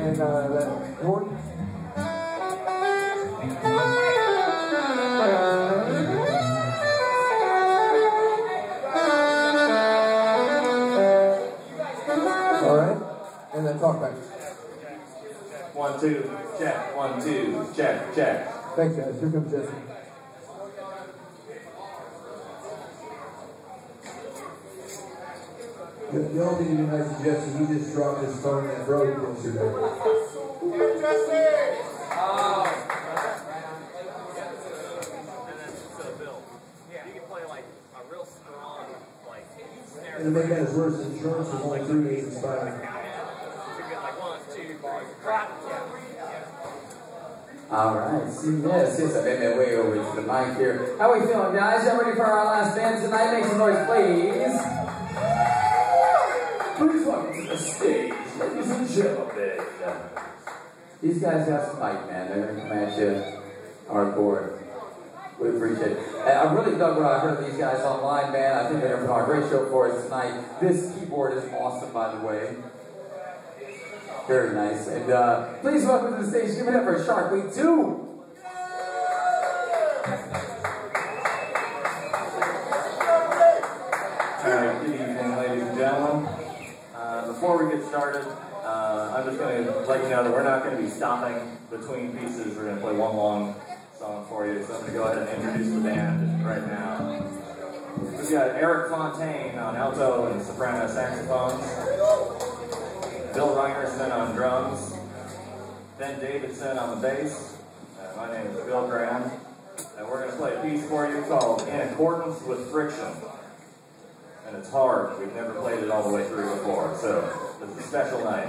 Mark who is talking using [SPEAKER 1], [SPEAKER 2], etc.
[SPEAKER 1] And uh, that Jordan. All right, and then talk back.
[SPEAKER 2] One, two, check. One, two, check, check.
[SPEAKER 1] Thanks, guys. Here comes Jesse.
[SPEAKER 3] The, only thing you might suggest is he just dropped his phone and broke it yesterday. Jesse. Wow. And to make matters worse, insurance was only three days expired.
[SPEAKER 4] All right, see, yes, yes, I've been my way over to the mic here. How are we feeling, guys? Y'all ready for our last band tonight? Make some noise. Please ladies and gentlemen. These guys got some fight, man. They're gonna come at you hardcore. We appreciate it. And I really dug what I heard of these guys online, man. I think they're gonna put on a great show for us tonight. This keyboard is awesome, by the way. Very nice. And uh, please welcome to the stage. Give it up for Shark Week 2.
[SPEAKER 2] Alright, good evening, ladies and gentlemen. Uh, before we get started, I'm just going to let you know that we're not going to be stopping between pieces. We're going to play one long song for you. So I'm going to go ahead and introduce the band right now. We've got Eric Fontaine on alto and soprano saxophones, Bill Reinersmann on drums, Ben Davidson on the bass. Uh, my name is Bill Graham, and we're going to play a piece for you called In Accordance with Friction and it's hard. We've never played it all the way through before, so it's a special night.